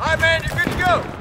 All right, man, you're good to go.